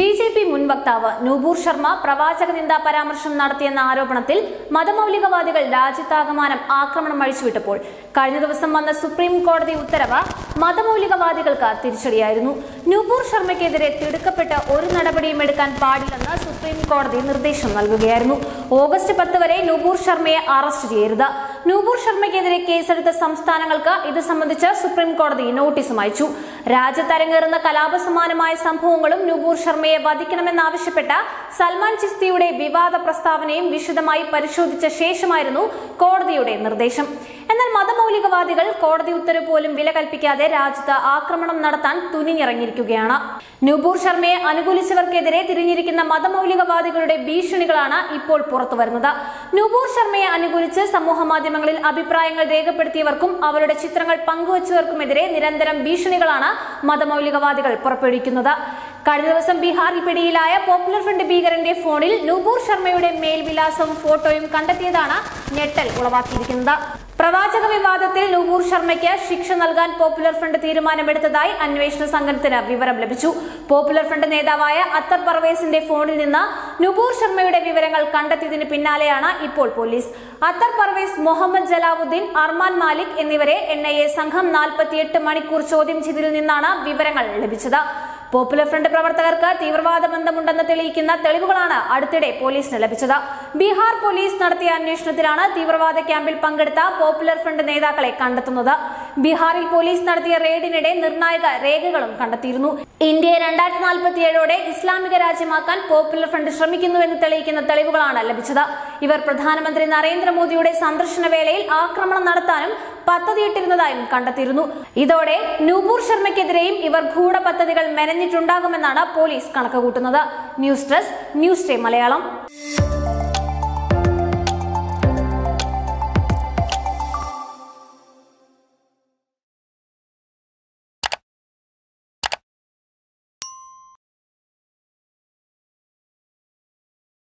B J P മുൻ വക്താവ് നൂപൂർ ശർമ്മ പ്രവാചക നിന്ദാ പരാമർശം നടത്തിയെന്ന ആരോപണത്തിൽ മതമൗലികവാദികൾ രാജ്യത്താകമാനം ആക്രമണം അഴിച്ചുവിട്ടപ്പോൾ കഴിഞ്ഞ ദിവസം വന്ന സുപ്രീം കോടതി ഉത്തരവ് മതമൗലികവാദികൾക്ക് തിരിച്ചടിയായിരുന്നു. നൂപൂർ ശർമ്മയ്ക്കെതിരെ തിടുക്കപ്പെട്ട ഒരു നടപടിയും എടുക്കാൻ പാടില്ലെന്ന് സുപ്രീം കോടതി നിർദ്ദേശം നൽകുകയായിരുന്നു. ഓഗസ്റ്റ് പത്ത് വരെ നൂപൂർ ശർമ്മയെ അറസ്റ്റ് ചെയ്യരുത്. നൂപൂർ ശർമ്മയ്ക്കെതിരെ കേസെടുത്ത സംസ്ഥാനങ്ങൾക്ക് ഇത് സംബന്ധിച്ച് സുപ്രീം കോടതി നോട്ടീസും അയച്ചു. രാജ്യത്തരങ്ങേറുന്ന കലാപസമാനമായ സംഭവങ്ങളും നൂപൂർ ശർമ്മയെ വധിക്കണമെന്നാവശ്യപ്പെട്ട സൽമാൻ ചിസ്തിയുടെ വിവാദ പ്രസ്താവനയും വിശദമായി പരിശോധിച്ച ശേഷമായിരുന്നു കോടതിയുടെ നിർദ്ദേശം. എന്നാൽ മതമൗലികവാദികൾ കോടതി ഉത്തരവ് പോലും വില കൽപ്പിക്കാതെ രാജ്യത്ത് ആക്രമണം നടത്താൻ തുനിഞ്ഞിറങ്ങിയിരിക്കുകയാണ്. നുബൂർ ശർമ്മയെ അനുകൂലിച്ചവർക്കെതിരെ തിരിഞ്ഞിരിക്കുന്ന മതമൗലികവാദികളുടെ ഭീഷണികളാണ് ഇപ്പോൾ പുറത്തുവരുന്നത് നുബൂർ ശർമ്മയെ അനുകൂലിച്ച് സമൂഹ മാധ്യമങ്ങളിൽ അഭിപ്രായങ്ങൾ രേഖപ്പെടുത്തിയവർക്കും അവരുടെ ചിത്രങ്ങൾ പങ്കുവച്ചവർക്കുമെതിരെ നിരന്തരം ഭീഷണികളാണ് മതമൗലികവാദികൾ പുറപ്പെടുവിക്കുന്നത്. കഴിഞ്ഞ ദിവസം ബീഹാറിൽ പിടിയിലായ പോപ്പുലർ ഫ്രണ്ട് ഭീകരന്റെ ഫോണിൽ നൂപൂർ ശർമ്മയുടെ മേൽവിലാസവും ഫോട്ടോയും കണ്ടെത്തിയതാണ് ഞെട്ടൽ ഉളവാക്കിയിരിക്കുന്നത്. പ്രവാചക വിവാദത്തിൽ നൂപൂർ ശർമ്മയ്ക്ക് ശിക്ഷ നൽകാൻ പോപ്പുലർ ഫ്രണ്ട് തീരുമാനമെടുത്തതായി അന്വേഷണ സംഘത്തിന് വിവരം ലഭിച്ചു. പോപ്പുലർ ഫ്രണ്ട് നേതാവായ അത്തർ പർവേസിന്റെ ഫോണിൽ നിന്ന് നുപൂർ ശർമ്മയുടെ വിവരങ്ങൾ കണ്ടെത്തിയതിന് പിന്നാലെയാണ് ഇപ്പോൾ പോലീസ്. അത്തർ പർവേസ് മുഹമ്മദ് ജലാവുദ്ദീൻ അർമാൻ മാലിക് എന്നിവരെ എൻ സംഘം നാൽപ്പത്തിയെട്ട് മണിക്കൂർ ചോദ്യം ചെയ്തതിൽ നിന്നാണ് വിവരങ്ങൾ ലഭിച്ചത്. പോപ്പുലർ ഫ്രണ്ട് പ്രവർത്തകർക്ക് തീവ്രവാദ ബന്ധമുണ്ടെന്ന് തെളിയിക്കുന്ന തെളിവുകളാണ് അടുത്തിടെ പോലീസിന് ലഭിച്ചത്. ബീഹാർ പോലീസ് നടത്തിയ അന്വേഷണത്തിലാണ് തീവ്രവാദ ക്യാമ്പിൽ പങ്കെടുത്ത പോപ്പുലർ ഫ്രണ്ട് നേതാക്കളെ കണ്ടെത്തുന്നത്. ബീഹാറിൽ പോലീസ് നടത്തിയ റെയ്ഡിനിടെ നിർണായക രേഖകളും കണ്ടെത്തിയിരുന്നു. ഇന്ത്യയെ രണ്ടായിരത്തി നാൽപ്പത്തിയേഴോടെ ഇസ്ലാമിക രാജ്യമാക്കാൻ പോപ്പുലർ ഫ്രണ്ട് ശ്രമിക്കുന്നുവെന്ന് തെളിയിക്കുന്ന തെളിവുകളാണ് ലഭിച്ചത്. ഇവർ പ്രധാനമന്ത്രി നരേന്ദ്രമോദിയുടെ സന്ദർശന വേളയിൽ ആക്രമണം നടത്താനും പദ്ധതിയിട്ടിരുന്നതായും കണ്ടെത്തിയിരുന്നു. ഇതോടെ നൂപൂർ ശർമ്മയ്ക്കെതിരെയും ഇവർ ഗൂഢപദ്ധതികൾ മെനഞ്ഞിട്ടുണ്ടാകുമെന്നാണ് പോലീസ് കണക്കുകൂട്ടുന്നത്. News desk news day Malayalam.